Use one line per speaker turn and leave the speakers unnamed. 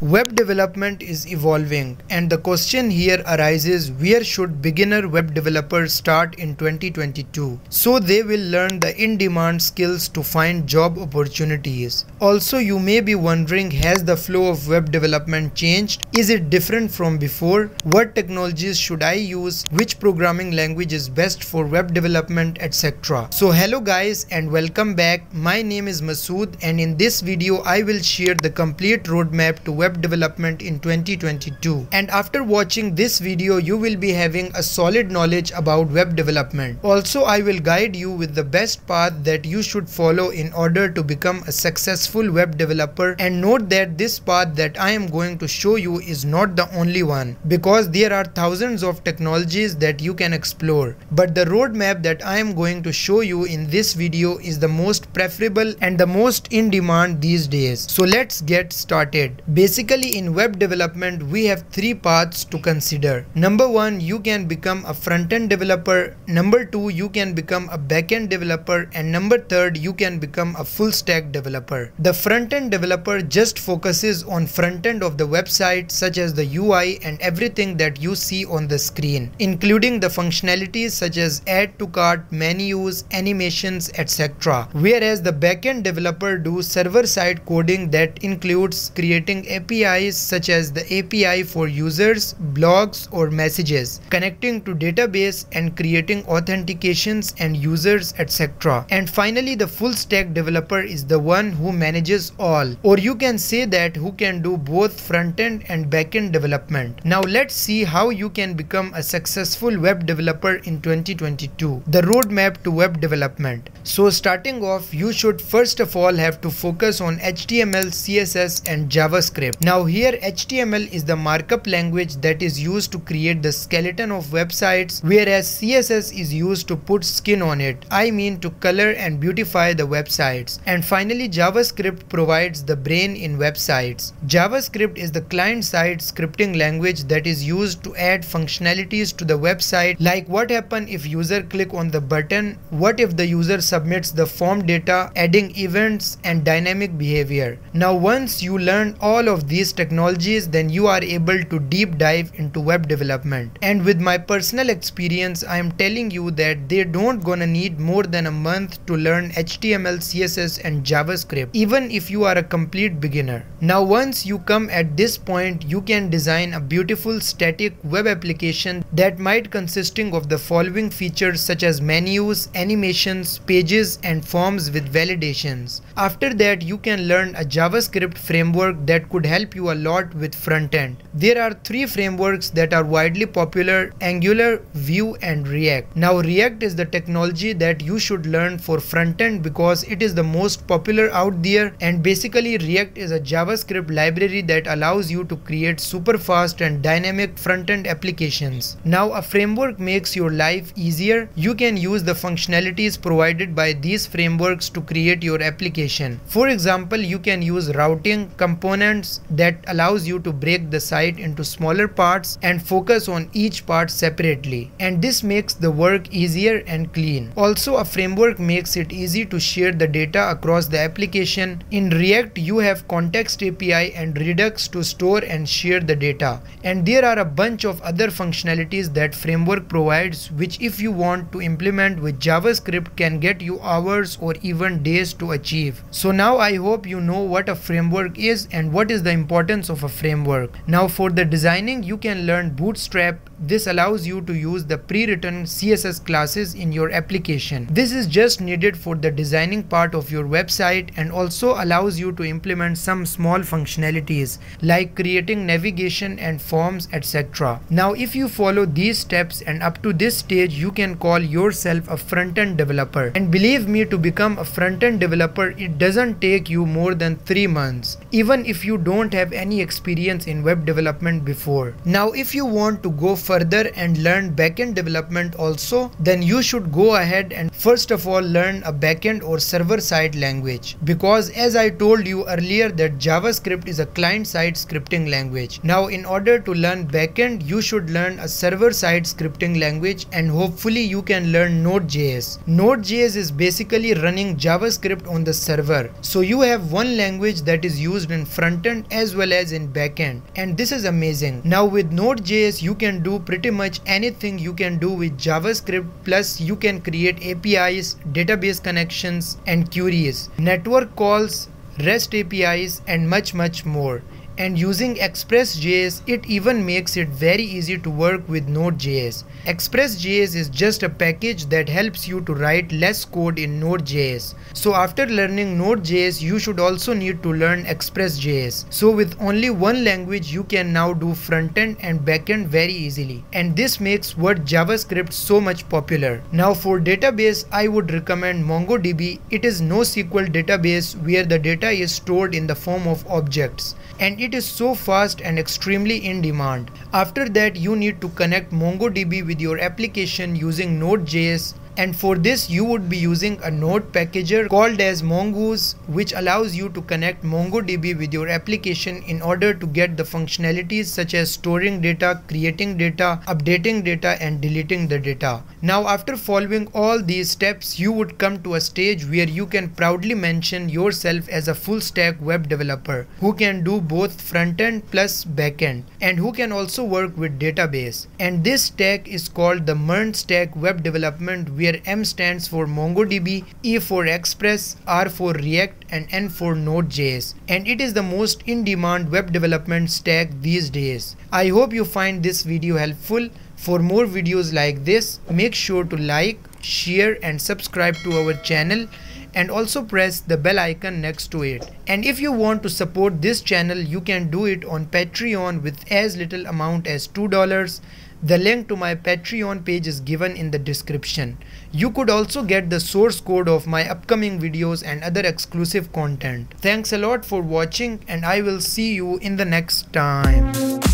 Web development is evolving and the question here arises where should beginner web developers start in 2022 so they will learn the in-demand skills to find job opportunities. Also you may be wondering has the flow of web development changed? Is it different from before? What technologies should I use? Which programming language is best for web development etc. So hello guys and welcome back. My name is Masood and in this video I will share the complete roadmap to web web development in 2022. And after watching this video, you will be having a solid knowledge about web development. Also, I will guide you with the best path that you should follow in order to become a successful web developer. And note that this path that I am going to show you is not the only one because there are thousands of technologies that you can explore. But the roadmap that I am going to show you in this video is the most preferable and the most in demand these days. So let's get started. Basically Basically in web development we have three paths to consider. Number one you can become a front-end developer. Number two you can become a back-end developer and number third you can become a full stack developer. The front-end developer just focuses on front-end of the website such as the UI and everything that you see on the screen including the functionalities such as add to cart, menus, animations etc. Whereas the back-end developer do server-side coding that includes creating APIs such as the API for users, blogs or messages, connecting to database and creating authentications and users etc. And finally the full stack developer is the one who manages all or you can say that who can do both front end and back end development. Now let's see how you can become a successful web developer in 2022. The roadmap to web development. So starting off you should first of all have to focus on HTML, CSS and JavaScript. Now here HTML is the markup language that is used to create the skeleton of websites whereas CSS is used to put skin on it. I mean to color and beautify the websites. And finally JavaScript provides the brain in websites. JavaScript is the client-side scripting language that is used to add functionalities to the website like what happen if user click on the button, what if the user submits the form data, adding events and dynamic behavior. Now once you learn all of these technologies then you are able to deep dive into web development and with my personal experience I am telling you that they don't gonna need more than a month to learn HTML, CSS and JavaScript even if you are a complete beginner. Now once you come at this point you can design a beautiful static web application that might consisting of the following features such as menus, animations, pages and forms with validations. After that you can learn a JavaScript framework that could help help you a lot with front end. There are three frameworks that are widely popular Angular, Vue and React. Now React is the technology that you should learn for front end because it is the most popular out there and basically React is a JavaScript library that allows you to create super fast and dynamic front end applications. Now a framework makes your life easier. You can use the functionalities provided by these frameworks to create your application. For example, you can use routing, components, that allows you to break the site into smaller parts and focus on each part separately and this makes the work easier and clean. Also a framework makes it easy to share the data across the application. In React you have context API and Redux to store and share the data and there are a bunch of other functionalities that framework provides which if you want to implement with JavaScript can get you hours or even days to achieve. So now I hope you know what a framework is and what is the importance of a framework. Now for the designing you can learn Bootstrap. This allows you to use the pre-written CSS classes in your application. This is just needed for the designing part of your website and also allows you to implement some small functionalities like creating navigation and forms etc. Now if you follow these steps and up to this stage you can call yourself a front-end developer and believe me to become a front-end developer it doesn't take you more than 3 months even if you don't have any experience in web development before. Now if you want to go further and learn backend development also, then you should go ahead and first of all learn a backend or server side language. Because as I told you earlier that JavaScript is a client side scripting language. Now in order to learn backend, you should learn a server side scripting language and hopefully you can learn Node.js. Node.js is basically running JavaScript on the server. So you have one language that is used in frontend as well as in backend and this is amazing. Now with Node.js you can do pretty much anything you can do with JavaScript plus you can create APIs, database connections and queries, network calls, REST APIs and much much more and using Express.js it even makes it very easy to work with Node.js. Express.js is just a package that helps you to write less code in Node.js. So after learning Node.js you should also need to learn Express.js. So with only one language you can now do frontend and backend very easily and this makes Word JavaScript so much popular. Now for database I would recommend MongoDB. It is NoSQL database where the data is stored in the form of objects and it is so fast and extremely in demand. After that you need to connect MongoDB with your application using Node.js and for this you would be using a node packager called as mongoose which allows you to connect mongodb with your application in order to get the functionalities such as storing data creating data updating data and deleting the data. Now after following all these steps you would come to a stage where you can proudly mention yourself as a full stack web developer who can do both front end plus back end and who can also work with database. And this stack is called the MERN stack web development where where M stands for MongoDB, E for Express, R for React and N for Node.js and it is the most in-demand web development stack these days. I hope you find this video helpful. For more videos like this, make sure to like, share and subscribe to our channel and also press the bell icon next to it. And if you want to support this channel, you can do it on Patreon with as little amount as $2 the link to my Patreon page is given in the description. You could also get the source code of my upcoming videos and other exclusive content. Thanks a lot for watching and I will see you in the next time.